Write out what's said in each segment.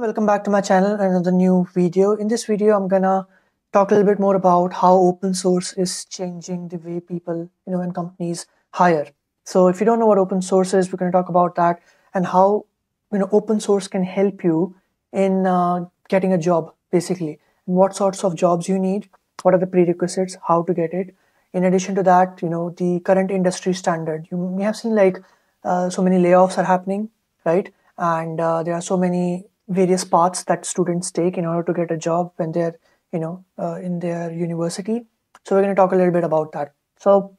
welcome back to my channel another new video. In this video i'm gonna talk a little bit more about how open source is changing the way people you know and companies hire. So if you don't know what open source is we're going to talk about that and how you know open source can help you in uh, getting a job basically. And what sorts of jobs you need what are the prerequisites how to get it. In addition to that you know the current industry standard. You may have seen like uh, so many layoffs are happening right? And uh, there are so many various paths that students take in order to get a job when they're you know uh, in their university. So we're going to talk a little bit about that. So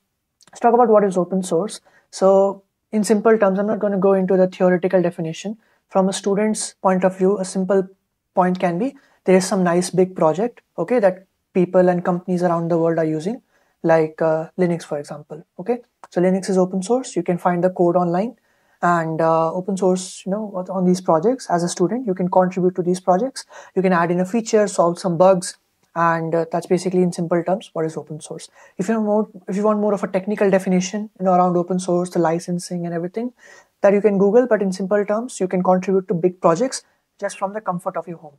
let's talk about what is open source. So in simple terms i'm not going to go into the theoretical definition. From a student's point of view a simple point can be there is some nice big project okay that people and companies around the world are using like uh, linux for example okay? So linux is open source. You can find the code online and uh, open source you know on these projects. As a student you can contribute to these projects. You can add in a feature solve some bugs and uh, that's basically in simple terms what is open source. If you want more if you want more of a technical definition you know around open source the licensing and everything that you can google but in simple terms you can contribute to big projects just from the comfort of your home.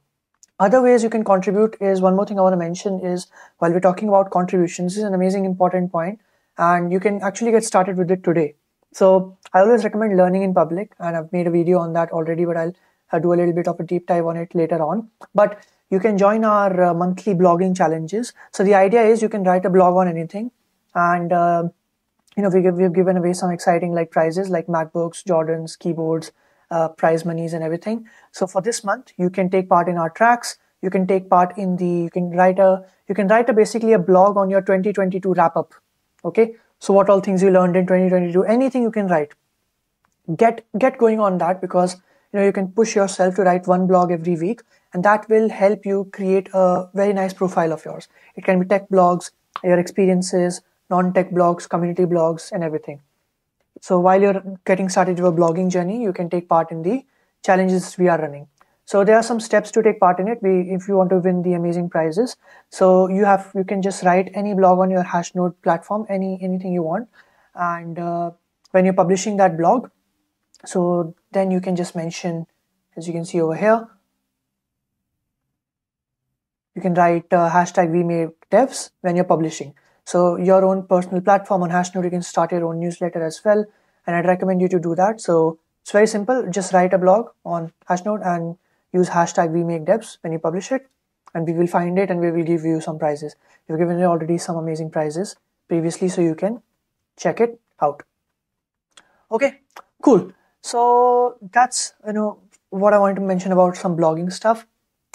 Other ways you can contribute is one more thing i want to mention is while we're talking about contributions this is an amazing important point and you can actually get started with it today so I always recommend learning in public, and I've made a video on that already, but I'll, do a little bit of a deep dive on it later on. But you can join our uh, monthly blogging challenges. So the idea is you can write a blog on anything, and uh, you know we give, we've given away some exciting like prizes like MacBooks, Jordans, keyboards, uh, prize monies, and everything. So for this month, you can take part in our tracks. You can take part in the. You can write a. You can write a basically a blog on your 2022 wrap up. Okay, so what all things you learned in 2022 anything you can write. Get get going on that because you know you can push yourself to write one blog every week and that will help you create a very nice profile of yours. It can be tech blogs your experiences non-tech blogs community blogs and everything. So while you're getting started with your blogging journey you can take part in the challenges we are running so there are some steps to take part in it. We, if you want to win the amazing prizes, so you have you can just write any blog on your Hashnode platform, any anything you want, and uh, when you're publishing that blog, so then you can just mention, as you can see over here, you can write uh, hashtag we devs when you're publishing. So your own personal platform on Hashnode, you can start your own newsletter as well, and I'd recommend you to do that. So it's very simple. Just write a blog on Hashnode and use hashtag we make devs when you publish it and we will find it and we will give you some prizes. We've given you already some amazing prizes previously so you can check it out. Okay cool. So that's you know what i wanted to mention about some blogging stuff.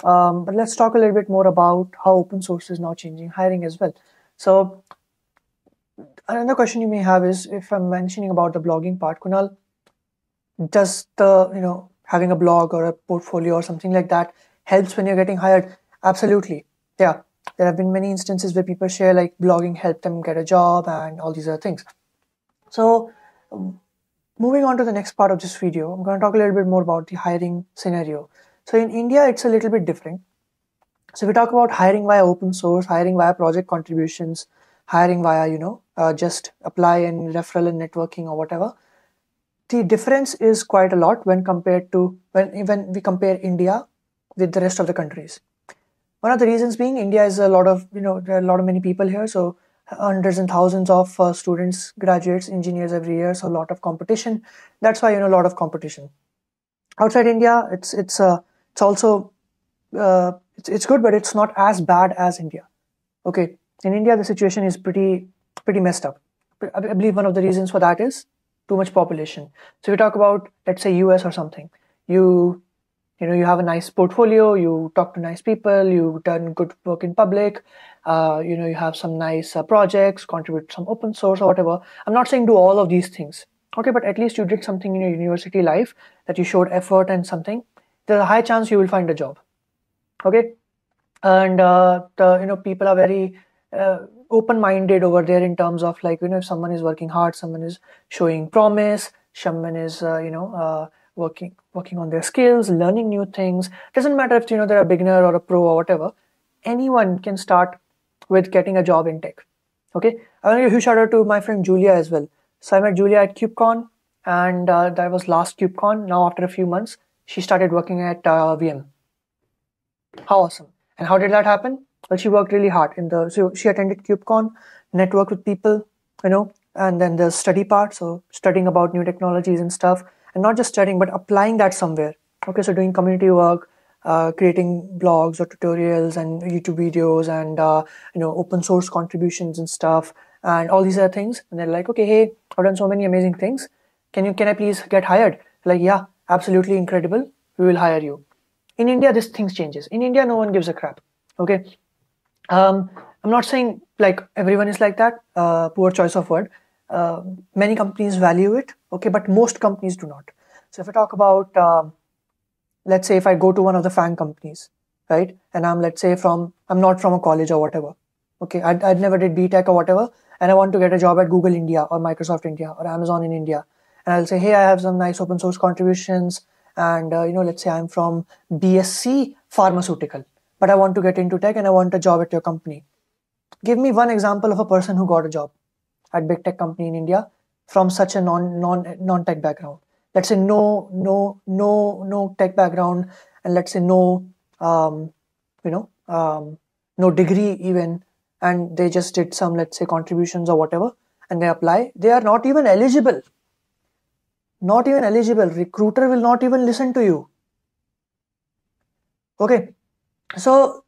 Um, but let's talk a little bit more about how open source is now changing hiring as well. So another question you may have is if i'm mentioning about the blogging part kunal does the you know having a blog or a portfolio or something like that helps when you're getting hired. Absolutely. Yeah. There have been many instances where people share like blogging helped them get a job and all these other things. So um, moving on to the next part of this video i'm going to talk a little bit more about the hiring scenario. So in india it's a little bit different. So we talk about hiring via open source hiring via project contributions hiring via you know uh, just apply and referral and networking or whatever the difference is quite a lot when compared to when when we compare India with the rest of the countries. One of the reasons being India is a lot of you know there are a lot of many people here, so hundreds and thousands of uh, students, graduates, engineers every year, so a lot of competition. That's why you know a lot of competition. Outside India, it's it's uh, it's also uh, it's it's good, but it's not as bad as India. Okay, in India the situation is pretty pretty messed up. I believe one of the reasons for that is too much population. So you talk about let's say US or something. You you know you have a nice portfolio, you talk to nice people, you've done good work in public, uh, you know you have some nice uh, projects, contribute some open source or whatever. I'm not saying do all of these things, okay, but at least you did something in your university life that you showed effort and something. There's a high chance you will find a job, okay, and uh, the you know people are very uh, open minded over there in terms of like you know if someone is working hard someone is showing promise someone is uh, you know uh, working working on their skills learning new things. Doesn't matter if you know they're a beginner or a pro or whatever anyone can start with getting a job in tech okay? I want to give a huge shout out to my friend julia as well. So i met julia at kubecon and uh, that was last kubecon now after a few months she started working at uh, vm How awesome. And how did that happen? Well, she worked really hard in the, so she attended KubeCon, networked with people, you know, and then the study part. So studying about new technologies and stuff and not just studying, but applying that somewhere. Okay. So doing community work, uh, creating blogs or tutorials and YouTube videos and, uh, you know, open source contributions and stuff and all these other things. And they're like, okay, hey, I've done so many amazing things. Can you, can I please get hired? Like, yeah, absolutely incredible. We will hire you. In India, this things changes. In India, no one gives a crap. Okay. Um, I'm not saying like everyone is like that. Uh, poor choice of word. Uh, many companies value it. Okay, but most companies do not. So if I talk about, um, let's say if I go to one of the FAANG companies, right, and I'm let's say from I'm not from a college or whatever. Okay, I I never did BTech or whatever, and I want to get a job at Google India or Microsoft India or Amazon in India, and I'll say, hey, I have some nice open source contributions, and uh, you know, let's say I'm from BSc pharmaceutical but I want to get into tech and I want a job at your company. Give me one example of a person who got a job at big tech company in India from such a non non non tech background. Let's say no no no no tech background and let's say no um, you know um, no degree even and they just did some let's say contributions or whatever and they apply. They are not even eligible. Not even eligible. Recruiter will not even listen to you. Okay so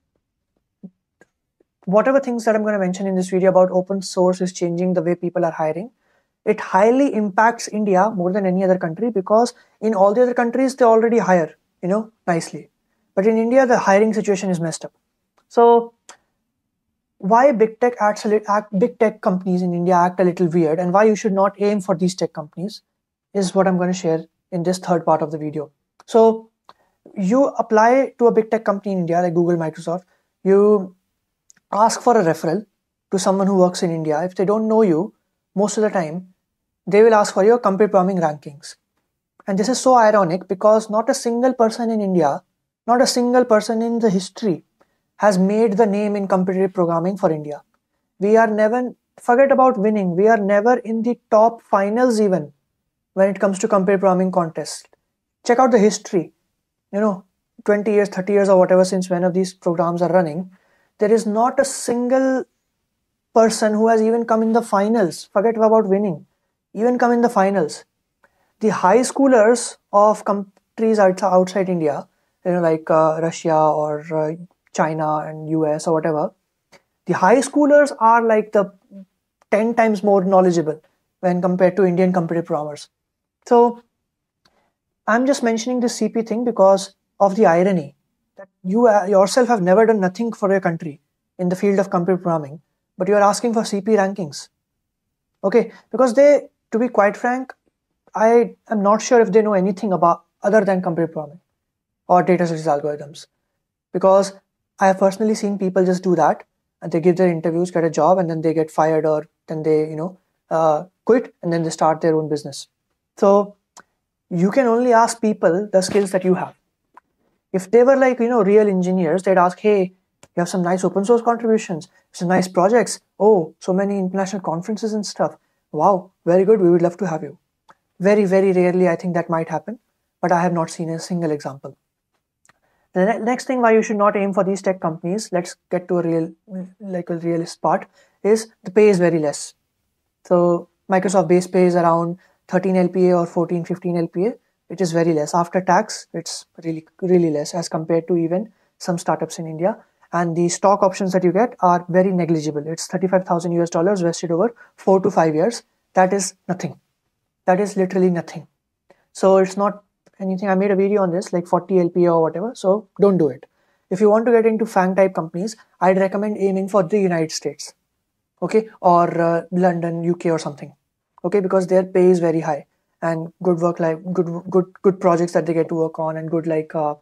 whatever things that I'm going to mention in this video about open source is changing the way people are hiring. It highly impacts India more than any other country because in all the other countries they already hire, you know, nicely. But in India the hiring situation is messed up. So why big tech acts act, big tech companies in India act a little weird and why you should not aim for these tech companies is what I'm going to share in this third part of the video. So you apply to a big tech company in India like Google, Microsoft, you ask for a referral to someone who works in India. If they don't know you, most of the time, they will ask for your computer programming rankings. And this is so ironic because not a single person in India, not a single person in the history has made the name in competitive programming for India. We are never, forget about winning, we are never in the top finals even when it comes to competitive programming contests. Check out the history you know 20 years 30 years or whatever since when of these programs are running there is not a single person who has even come in the finals. Forget about winning. Even come in the finals. The high schoolers of countries outside india you know like uh, russia or uh, china and us or whatever the high schoolers are like the 10 times more knowledgeable when compared to indian competitive programmers. So I'm just mentioning this CP thing because of the irony that you uh, yourself have never done nothing for your country in the field of computer programming, but you are asking for CP rankings. Okay, because they, to be quite frank, I am not sure if they know anything about other than computer programming or data science algorithms. Because I have personally seen people just do that and they give their interviews, get a job, and then they get fired or then they, you know, uh, quit and then they start their own business. So you can only ask people the skills that you have. If they were like, you know, real engineers, they'd ask, hey, you have some nice open source contributions, some nice projects. Oh, so many international conferences and stuff. Wow, very good. We would love to have you. Very, very rarely, I think that might happen, but I have not seen a single example. The ne- next thing why you should not aim for these tech companies, let's get to a real, like a realist part, is the pay is very less. So Microsoft base pay is around 13 LPA or 14, 15 LPA, it is very less. After tax, it's really, really less as compared to even some startups in India. And the stock options that you get are very negligible. It's 35,000 US dollars vested over four to five years. That is nothing. That is literally nothing. So it's not anything. I made a video on this, like 40 LPA or whatever. So don't do it. If you want to get into FAANG type companies, I'd recommend aiming for the United States, okay, or uh, London, UK, or something okay because their pay is very high and good work life good good good projects that they get to work on and good like uh,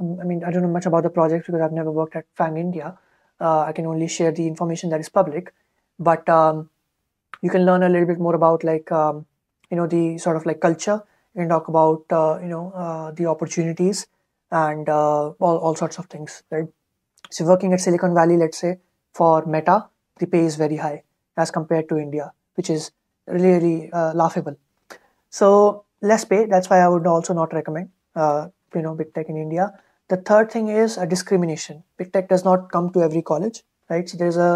i mean i don't know much about the projects because i've never worked at FAANG india. Uh, i can only share the information that is public. But um, you can learn a little bit more about like um, you know the sort of like culture you can talk about uh, you know uh, the opportunities and uh, all, all sorts of things right? So working at silicon valley let's say for meta the pay is very high as compared to india which is really uh, laughable. So less pay. That's why I would also not recommend uh, you know big tech in India. the third thing is a discrimination big tech does not come to every college right so there's a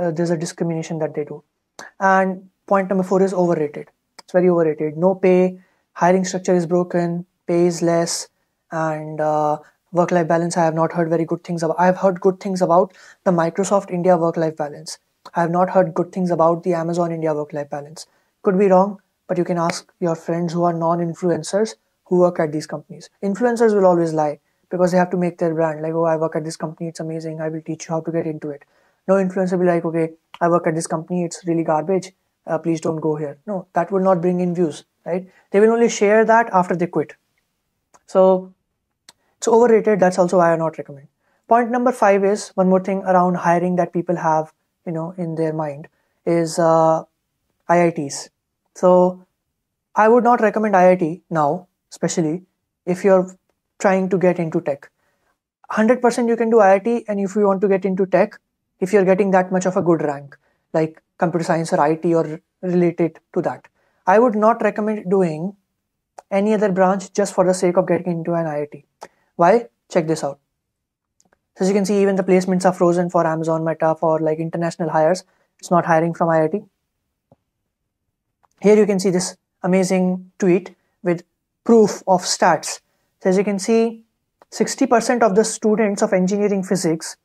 uh, there's a discrimination that they do and point number four is overrated it's very overrated no pay hiring structure is broken pay is less and uh, work life balance i have not heard very good things about i have heard good things about the microsoft india work life balance i have not heard good things about the amazon india work life balance. Could be wrong but you can ask your friends who are non influencers who work at these companies. Influencers will always lie because they have to make their brand. Like oh i work at this company it's amazing i will teach you how to get into it. No influencer will be like okay i work at this company it's really garbage uh, please don't go here. No that will not bring in views right? They will only share that after they quit. So it's overrated that's also why i not recommend. Point number five is one more thing around hiring that people have you know in their mind is uh, iits so i would not recommend iit now especially if you're trying to get into tech. 100% you can do iit and if you want to get into tech if you're getting that much of a good rank like computer science or it or related to that i would not recommend doing any other branch just for the sake of getting into an iit why? Check this out so as you can see even the placements are frozen for amazon meta for like international hires. It's not hiring from iit here you can see this amazing tweet with proof of stats. So as you can see, 60% of the students of engineering physics,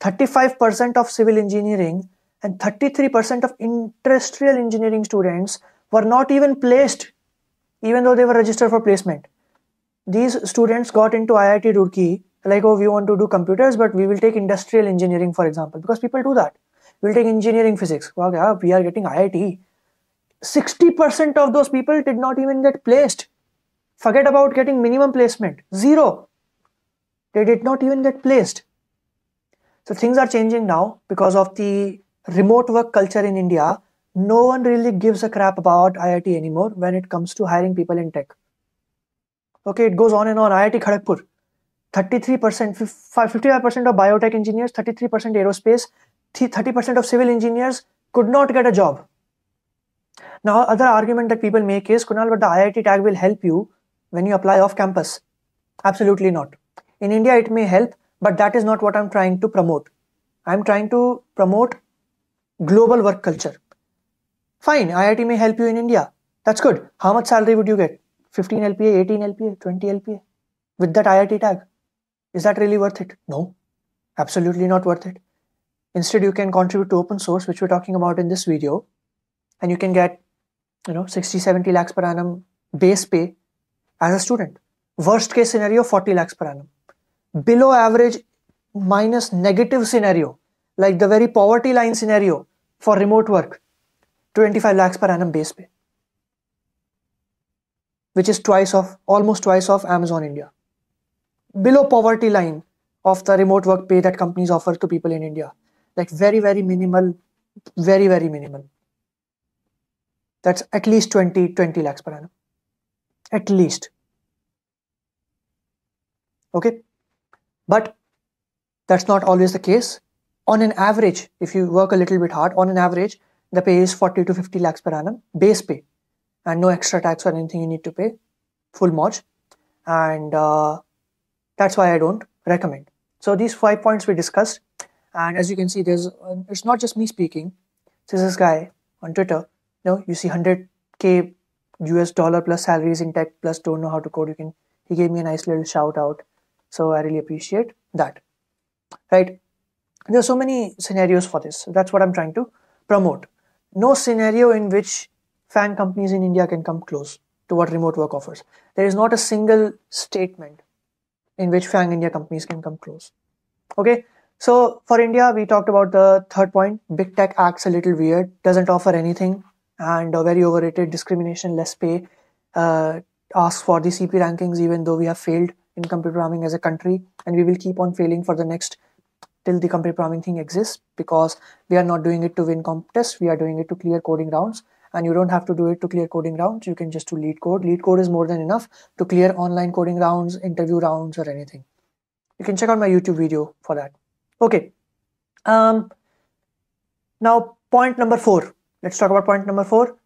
35% of civil engineering, and 33% of industrial engineering students were not even placed, even though they were registered for placement. These students got into IIT Roorkee, like, oh, we want to do computers, but we will take industrial engineering, for example, because people do that. We'll take engineering physics. Okay, we are getting IIT. 60% of those people did not even get placed. Forget about getting minimum placement. Zero. They did not even get placed. So things are changing now because of the remote work culture in India. No one really gives a crap about IIT anymore when it comes to hiring people in tech. Okay, it goes on and on. IIT Kharagpur, 33%, 55% of biotech engineers, 33% aerospace, 30% of civil engineers could not get a job. Now, other argument that people make is, Kunal, but the IIT tag will help you when you apply off campus? Absolutely not. In India, it may help, but that is not what I'm trying to promote. I'm trying to promote global work culture. Fine, IIT may help you in India. That's good. How much salary would you get? 15 LPA, 18 LPA, 20 LPA with that IIT tag. Is that really worth it? No, absolutely not worth it. Instead, you can contribute to open source, which we're talking about in this video, and you can get, you know, 60, 70 lakhs per annum base pay as a student. Worst case scenario 40 lakhs per annum. Below average minus negative scenario, like the very poverty line scenario for remote work, 25 lakhs per annum base pay, which is twice of almost twice of Amazon India. Below poverty line of the remote work pay that companies offer to people in India, like very, very minimal, very, very minimal. That's at least 20, 20 lakhs per annum. At least. Okay? But that's not always the case. On an average if you work a little bit hard on an average the pay is 40 to 50 lakhs per annum base pay. And no extra tax or anything you need to pay full mortgage and uh, that's why i don't recommend so these five points we discussed and as you can see there's it's not just me speaking this is this guy on twitter you know you see 100k US dollar plus salaries in tech plus don't know how to code. You can he gave me a nice little shout out. So I really appreciate that. Right. There are so many scenarios for this. That's what I'm trying to promote. No scenario in which FAANG companies in India can come close to what remote work offers. There is not a single statement in which FAANG India companies can come close. Okay. So for India, we talked about the third point. Big tech acts a little weird, doesn't offer anything and very overrated discrimination, less pay, uh, ask for the CP rankings, even though we have failed in computer programming as a country, and we will keep on failing for the next till the computer programming thing exists because we are not doing it to win contests, we are doing it to clear coding rounds. And you don't have to do it to clear coding rounds. You can just do LeetCode. Lead code is more than enough to clear online coding rounds, interview rounds, or anything. You can check out my YouTube video for that. Okay. Um, now, point number four let's talk about point number four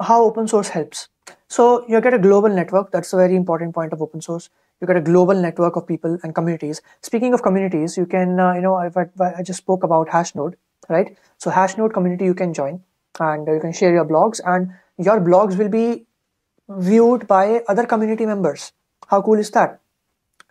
how open source helps So you get a global network. That's a very important point of open source. You get a global network of people and communities. Speaking of communities, you can, uh, you know, I, I just spoke about Hashnode, right? So Hashnode community you can join and you can share your blogs and your blogs will be viewed by other community members. How cool is that?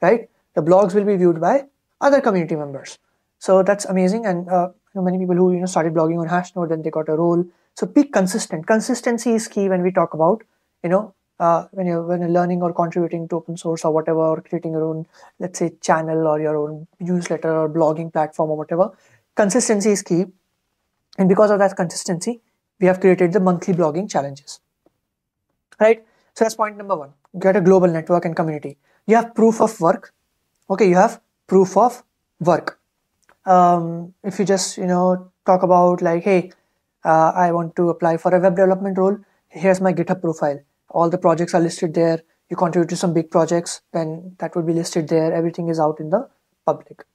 Right? The blogs will be viewed by other community members. So that's amazing. And uh, you know, many people who you know started blogging on Hashnode, then they got a role. So be consistent. Consistency is key when we talk about you know uh, when you're when you're learning or contributing to open source or whatever, or creating your own let's say channel or your own newsletter or blogging platform or whatever. Consistency is key, and because of that consistency, we have created the monthly blogging challenges. Right. So that's point number one. Get a global network and community. You have proof of work. Okay, you have proof of work um, if you just you know talk about like hey uh, i want to apply for a web development role here's my github profile all the projects are listed there you contribute to some big projects then that would be listed there everything is out in the public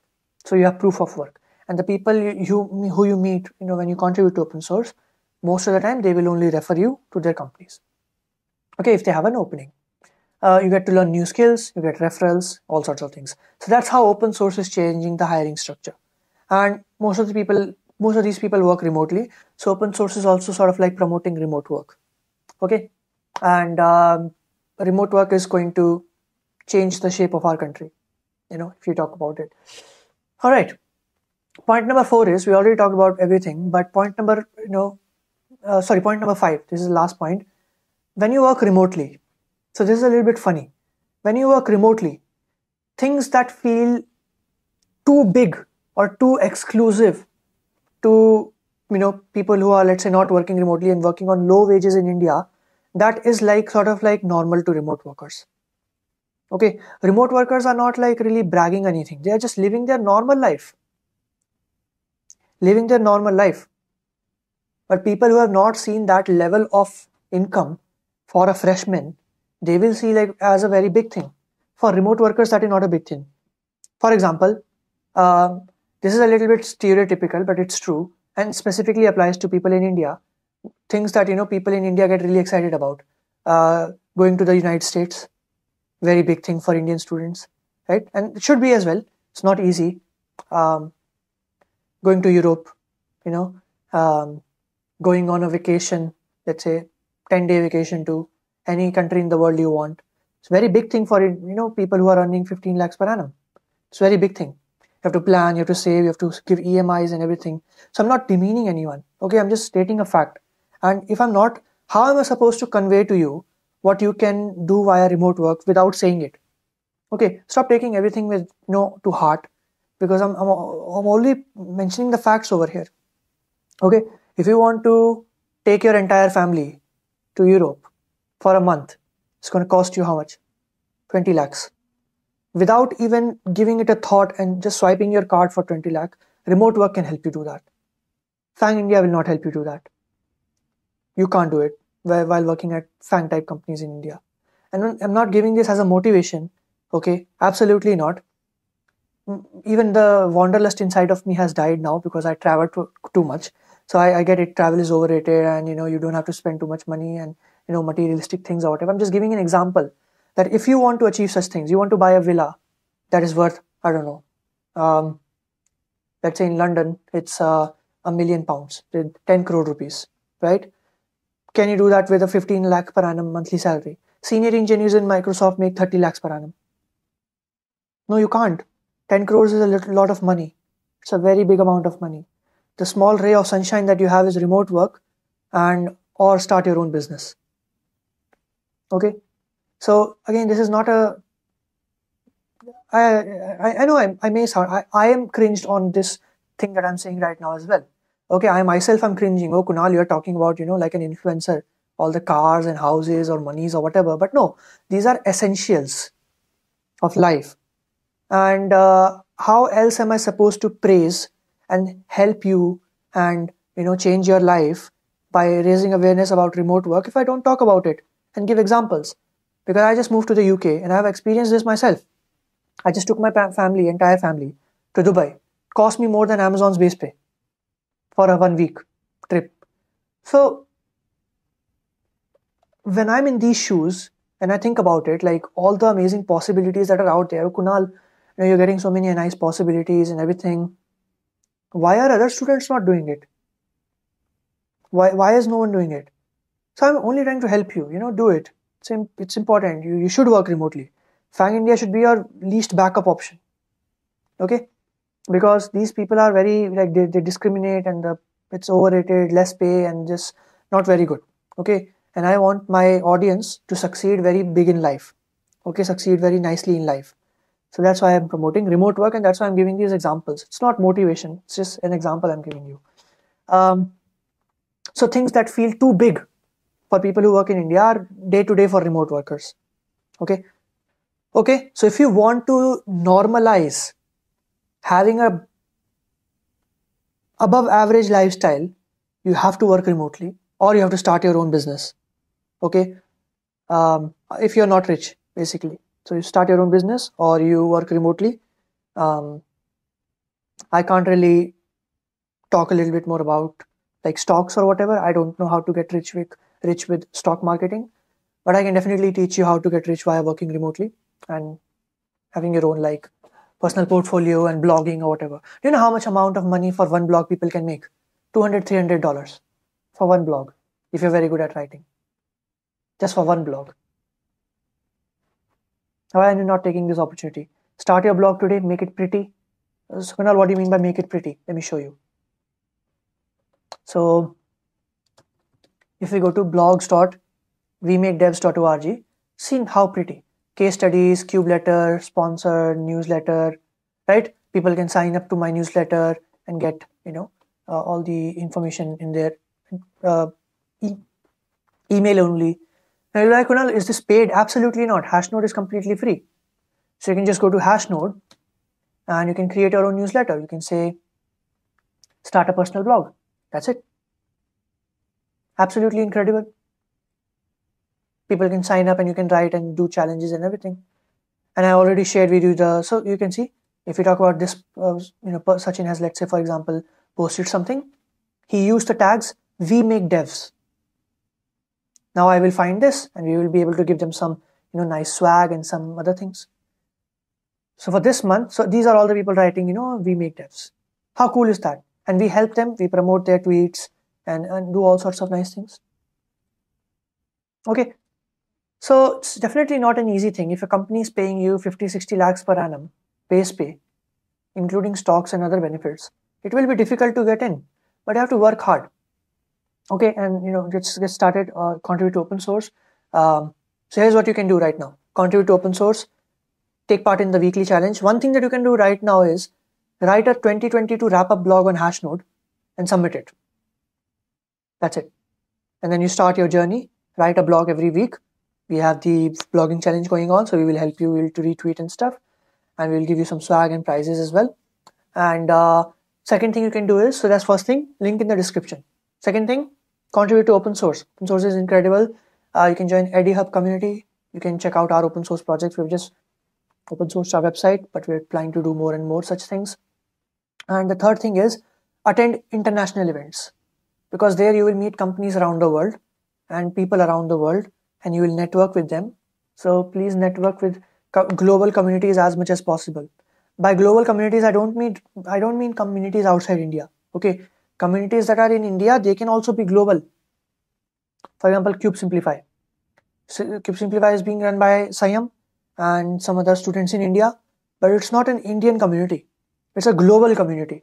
so you have proof of work and the people you, you who you meet you know when you contribute to open source most of the time they will only refer you to their companies. Okay if they have an opening. Uh, you get to learn new skills you get referrals all sorts of things. So that's how open source is changing the hiring structure. And most of the people most of these people work remotely. So open source is also sort of like promoting remote work. Okay? And um, remote work is going to change the shape of our country you know if you talk about it. All right. Point number four is we already talked about everything but point number you know uh, sorry point number five. This is the last point. When you work remotely so this is a little bit funny. When you work remotely things that feel too big or too exclusive to you know people who are let's say not working remotely and working on low wages in india that is like sort of like normal to remote workers. Okay? Remote workers are not like really bragging anything. They are just living their normal life. Living their normal life but people who have not seen that level of income for a freshman they will see like as a very big thing for remote workers that is not a big thing for example uh, this is a little bit stereotypical, but it's true and specifically applies to people in India. Things that, you know, people in India get really excited about. Uh, going to the United States, very big thing for Indian students, right? And it should be as well. It's not easy. Um, going to Europe, you know, um, going on a vacation, let's say 10 day vacation to any country in the world you want. It's a very big thing for, you know, people who are earning 15 lakhs per annum. It's a very big thing You have to plan, you have to save, you have to give EMIs and everything. So I'm not demeaning anyone. Okay, I'm just stating a fact. And if I'm not, how am I supposed to convey to you what you can do via remote work without saying it? Okay, stop taking everything with you know to heart because I'm, I'm, I'm only mentioning the facts over here. Okay, if you want to take your entire family to Europe for a month, it's going to cost you how much? 20 lakhs without even giving it a thought and just swiping your card for 20 lakh, remote work can help you do that. FAANG India will not help you do that. You can't do it while working at FAANG type companies in India. And I'm not giving this as a motivation, okay? Absolutely not. Even the wanderlust inside of me has died now because I traveled too, too much. So I, I get it, travel is overrated and you know, you don't have to spend too much money and you know, materialistic things or whatever. I'm just giving an example that if you want to achieve such things, you want to buy a villa that is worth, I don't know, um, let's say in London, it's uh, a million pounds, 10 crore rupees, right? Can you do that with a 15 lakh per annum monthly salary? Senior engineers in Microsoft make 30 lakhs per annum. No, you can't. 10 crores is a lot of money. It's a very big amount of money. The small ray of sunshine that you have is remote work and or start your own business. Okay, so again, this is not a. I I, I know I'm, I may sound I, I am cringed on this thing that I'm saying right now as well. Okay, I myself I'm cringing. Oh, Kunal, you're talking about you know like an influencer, all the cars and houses or monies or whatever. But no, these are essentials of life. And uh, how else am I supposed to praise and help you and you know change your life by raising awareness about remote work if I don't talk about it and give examples? because I just moved to the UK and I've experienced this myself. I just took my family, entire family, to Dubai. Cost me more than Amazon's base pay for a one week trip. So, when I'm in these shoes and I think about it, like all the amazing possibilities that are out there, Kunal, you know, you're getting so many nice possibilities and everything. Why are other students not doing it? Why, why is no one doing it? So I'm only trying to help you, you know, do it. It's, it's important. You, you should work remotely. FAANG India should be your least backup option. Okay? Because these people are very, like, they, they discriminate and the, it's overrated, less pay, and just not very good. Okay? And I want my audience to succeed very big in life. Okay? Succeed very nicely in life. So that's why I'm promoting remote work and that's why I'm giving these examples. It's not motivation, it's just an example I'm giving you. Um, so things that feel too big for people who work in India are day to day for remote workers. Okay. Okay. So if you want to normalize having a above average lifestyle, you have to work remotely or you have to start your own business. Okay. Um, if you're not rich, basically. So you start your own business or you work remotely. Um, I can't really talk a little bit more about like stocks or whatever. I don't know how to get rich with rich with stock marketing, but I can definitely teach you how to get rich via working remotely and having your own like personal portfolio and blogging or whatever. Do you know how much amount of money for one blog people can make? 200 300 dollars for one blog if you're very good at writing. Just for one blog. Why are you not taking this opportunity? Start your blog today, make it pretty. So, Kunal, what do you mean by make it pretty? Let me show you. So if we go to blogs.wemakedevs.org, see how pretty. Case studies, cube letter, sponsor, newsletter, right? People can sign up to my newsletter and get, you know, uh, all the information in their uh, e- email only. Now you're like, Kunal, is this paid? Absolutely not. Hashnode is completely free. So you can just go to Hashnode and you can create your own newsletter. You can say, start a personal blog. That's it absolutely incredible people can sign up and you can write and do challenges and everything and i already shared with you the so you can see if we talk about this uh, you know sachin has let's say for example posted something he used the tags we make devs now i will find this and we will be able to give them some you know nice swag and some other things so for this month so these are all the people writing you know we make devs how cool is that and we help them we promote their tweets and, and do all sorts of nice things. Okay, so it's definitely not an easy thing. If a company is paying you 50, 60 lakhs per annum, base pay, including stocks and other benefits, it will be difficult to get in, but you have to work hard. Okay, and you know, let's get started, uh, contribute to open source. Um, so here's what you can do right now. Contribute to open source, take part in the weekly challenge. One thing that you can do right now is write a 2022 wrap up blog on Hashnode and submit it. That's it. And then you start your journey, write a blog every week. We have the blogging challenge going on, so we will help you to retweet and stuff. And we'll give you some swag and prizes as well. And uh, second thing you can do is so that's first thing, link in the description. Second thing, contribute to open source. Open source is incredible. Uh, you can join EddieHub community. You can check out our open source projects. We've just open sourced our website, but we're planning to do more and more such things. And the third thing is attend international events because there you will meet companies around the world and people around the world and you will network with them so please network with co- global communities as much as possible by global communities i don't mean i don't mean communities outside india okay communities that are in india they can also be global. For example Kube Simplify so, Kube Simplify is being run by Saiyam and some other students in india but it's not an indian community. It's a global community.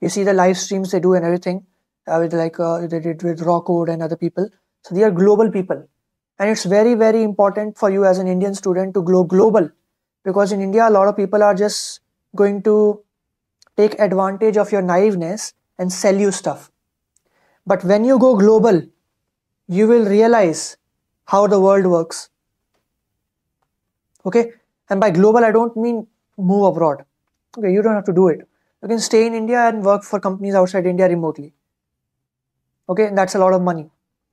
You see the live streams they do and everything uh, with like uh, they did with Rawkode and other people. So they are global people, and it's very very important for you as an Indian student to go global, because in India a lot of people are just going to take advantage of your naiveness and sell you stuff. But when you go global, you will realize how the world works. Okay, and by global I don't mean move abroad. Okay, you don't have to do it. You can stay in India and work for companies outside India remotely. Okay? And that's a lot of money.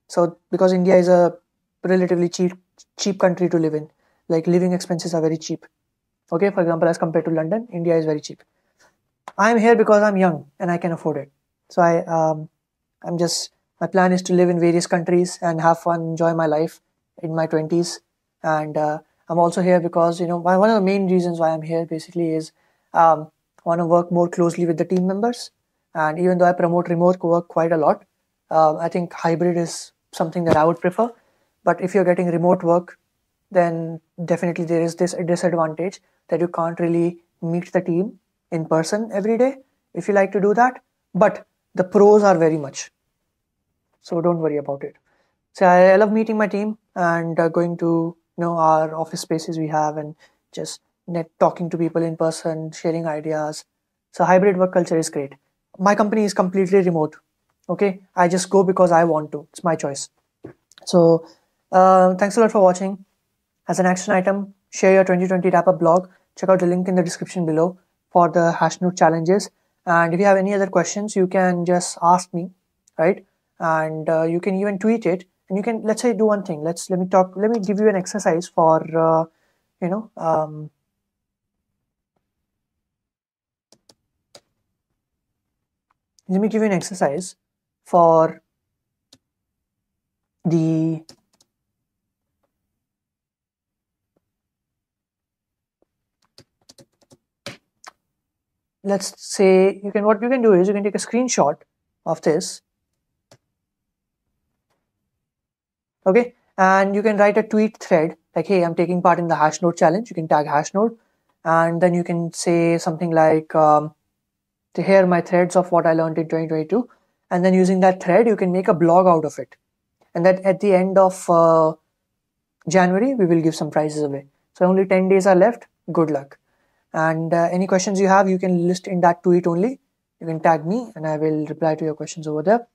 So because india is a relatively cheap cheap country to live in. Like living expenses are very cheap. Okay? For example as compared to london india is very cheap. I'm here because i'm young and i can afford it so i um, i'm just my plan is to live in various countries and have fun, enjoy my life in my 20s. And uh, I'm also here because, you know, one of the main reasons why I'm here basically is um, I want to work more closely with the team members. And even though I promote remote work quite a lot, uh, I think hybrid is something that I would prefer. But if you're getting remote work, then definitely there is this disadvantage that you can't really meet the team in person every day if you like to do that. But the pros are very much. So don't worry about it. So I, love meeting my team and uh, going to you know our office spaces we have and just net talking to people in person, sharing ideas. So hybrid work culture is great. My company is completely remote. Okay, I just go because I want to. It's my choice. So uh, thanks a lot for watching. As an action item, share your 2020 wrap up blog. Check out the link in the description below for the Hashnode challenges. And if you have any other questions, you can just ask me, right? And uh, you can even tweet it. And you can, let's say, do one thing. Let's let me talk. Let me give you an exercise for, uh, you know, um, let me give you an exercise for the let's say you can what you can do is you can take a screenshot of this. Okay? And you can write a tweet thread like hey i'm taking part in the Hashnode challenge. You can tag Hashnode and then you can say something like um, to hear my threads of what i learned in 2022 and then using that thread you can make a blog out of it. And that at the end of uh, january we will give some prizes away. So only 10 days are left. Good luck and uh, any questions you have, you can list in that tweet only. You can tag me and I will reply to your questions over there.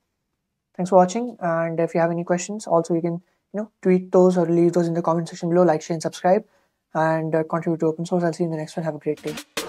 Thanks for watching. And if you have any questions, also you can you know tweet those or leave those in the comment section below. Like, share, and subscribe, and uh, contribute to open source. I'll see you in the next one. Have a great day.